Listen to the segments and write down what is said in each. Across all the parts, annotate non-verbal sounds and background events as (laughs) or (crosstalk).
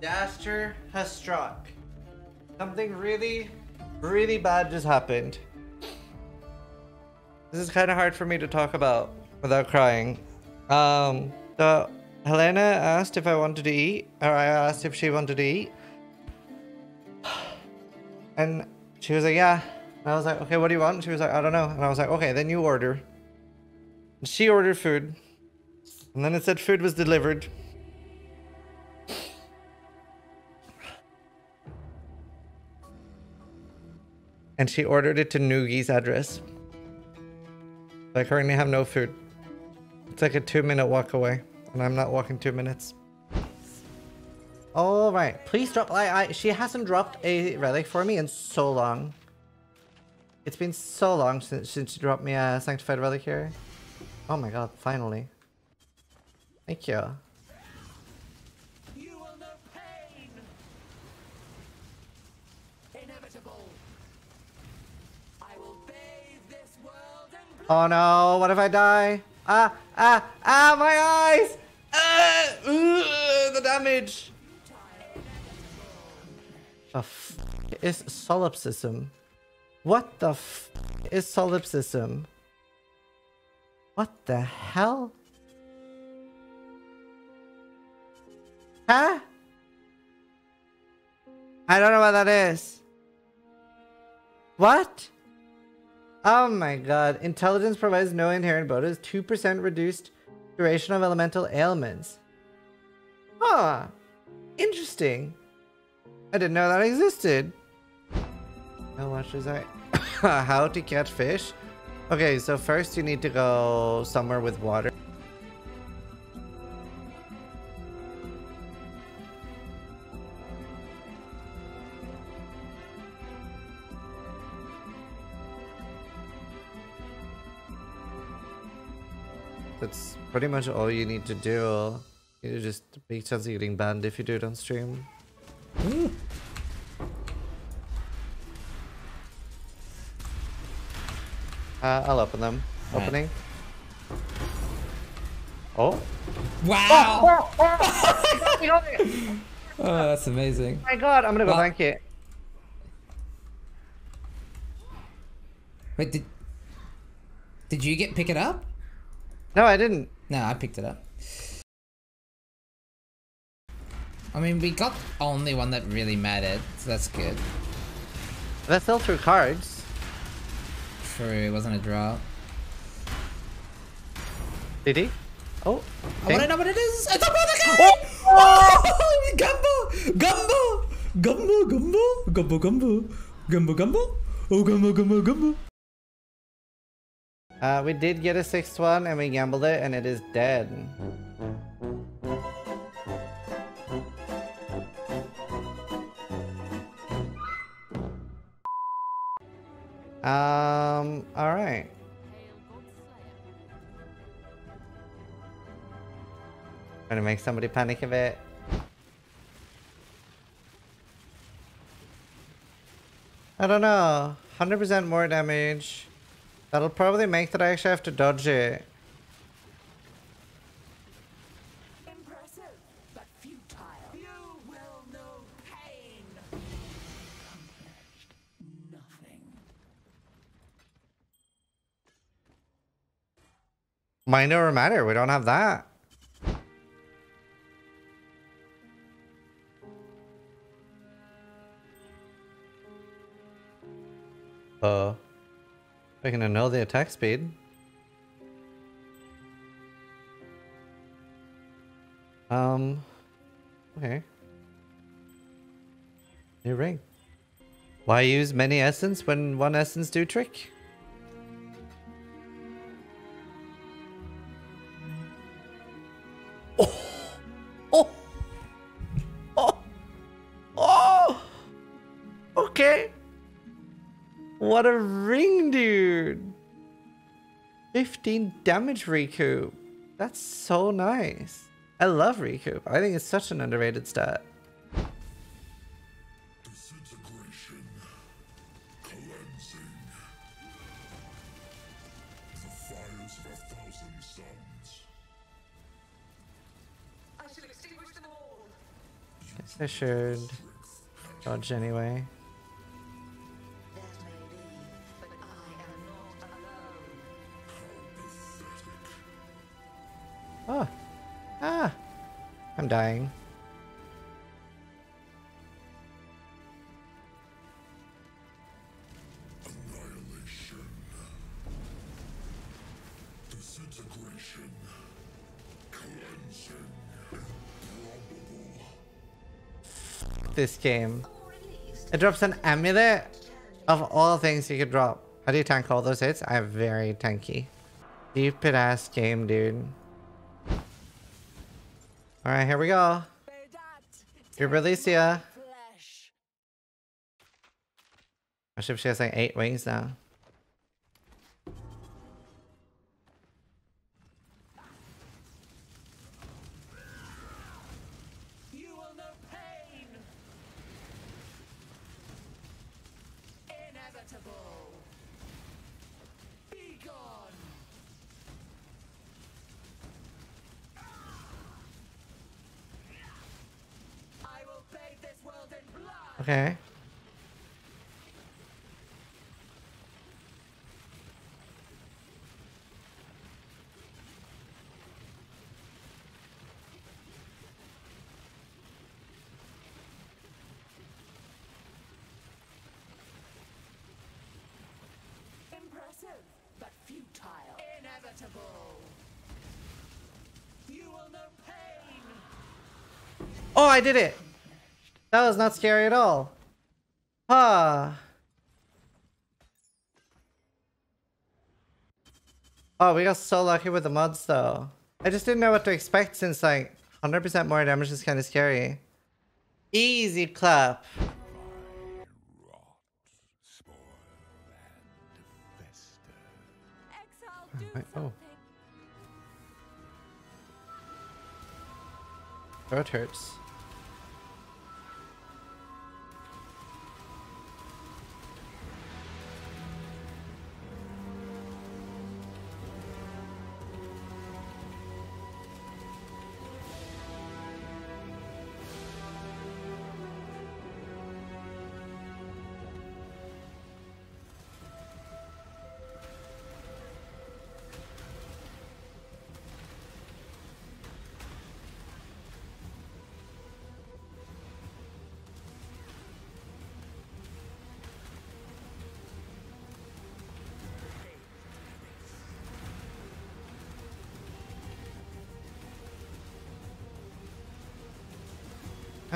Daster has struck. Something really, really bad just happened. This is kind of hard for me to talk about without crying. Um, the Helena asked if I wanted to eat, or I asked if she wanted to eat. (sighs) And she was like, yeah. And I was like, okay, what do you want? She was like, I don't know. And I was like, okay, then you order. And she ordered food. And then it said food was delivered. And she ordered it to Noogie's address. I currently have no food. It's like a two minute walk away. And I'm not walking two minutes. All right, please drop. I, I, she hasn't dropped a relic for me in so long. It's been so long since, since she dropped me a sanctified relic here. Oh my god, finally. Thank you. Oh no, what if I die? Ah, ah, ah, my eyes! Ah, ugh, the damage! The f is solipsism? What the f is solipsism? What the hell? Huh? I don't know what that is. What? Oh my god. Intelligence provides no inherent bonus. 2% reduced duration of elemental ailments. Huh. Interesting. I didn't know that existed. How much is that? (coughs) How to catch fish? Okay, so first you need to go somewhere with water. That's pretty much all you need to do. You just big chance of getting banned if you do it on stream. Uh, I'll open them. Right. Opening. Oh. Wow! Oh (laughs) Oh, that's amazing. my god, I'm gonna go Well- thank you. Wait, did did you get pick it up? No, I didn't. No, I picked it up. I mean, we got only one that really mattered, so that's good. That's fell through cards. True, it wasn't a draw. Did he? Oh. I want to know what it is. It's a mother game! Oh! oh! (laughs) Gumbo! Gumbo! Gumbo, gumbo! Gumbo, gumbo! Gumbo, gumbo! Oh, gumbo, gumbo, gumbo! Uh, we did get a sixth one and we gambled it and it is dead. Um, alright. Trying to make somebody panic a bit. I don't know. 100% more damage. That'll probably make that I actually have to dodge it. Mind over matter, we don't have that. Uh we're gonna know the attack speed. Um, okay. New ring. Why use many essence when one essence do trick? What a ring, dude. 15 damage recoup. That's so nice. I love recoup. I think it's such an underrated stat. Disintegration. Cleansing. The fires of a thousand suns. I shall extinguish them all. You I should dodge anyway. I'm dying. This game. It drops an amulet of all things you could drop. How do you tank all those hits? I'm very tanky. Stupid ass game, dude. Alright, here we go. Flesh. My ship she has like eight wings now. Inevitable. Pain. Oh, I did it! That was not scary at all. Ah. Oh, we got so lucky with the mods though. I just didn't know what to expect since like 100% more damage is kind of scary. Easy clap. Oh. something. Throat hurts.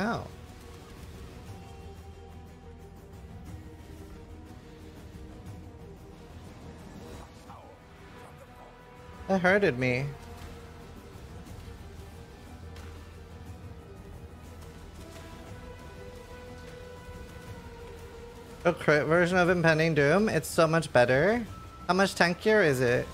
Ow. That hurted me. A crit version of Impending Doom? It's so much better. How much tankier is it?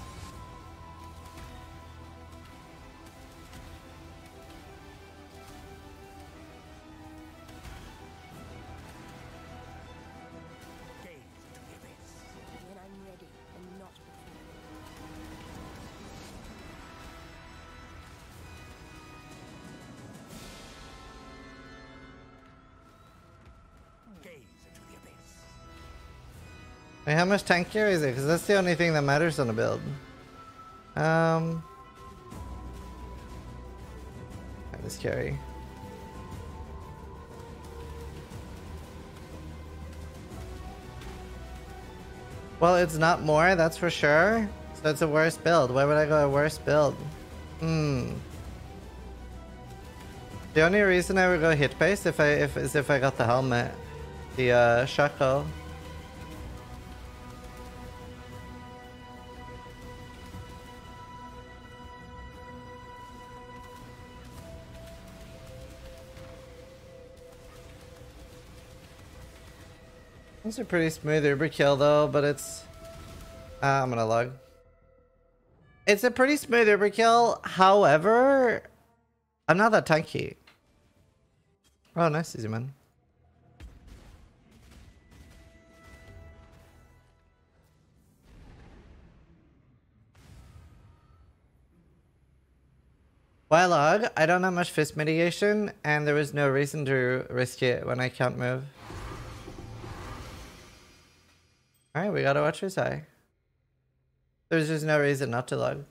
Wait, how much tankier is it? Because that's the only thing that matters on a build. Um. Is carry. Well, it's not more, that's for sure. So it's a worse build. Why would I go a worse build? Hmm. The only reason I would go hit base if I if is if I got the helmet, the uh, Shaco. It's a pretty smooth Uber kill though, but it's... Uh, I'm gonna log. It's a pretty smooth Uber kill, however... I'm not that tanky. Oh, nice easy man. Why log? I don't have much phys mitigation, and there was no reason to risk it when I can't move. We gotta watch his eye. There's just no reason not to log.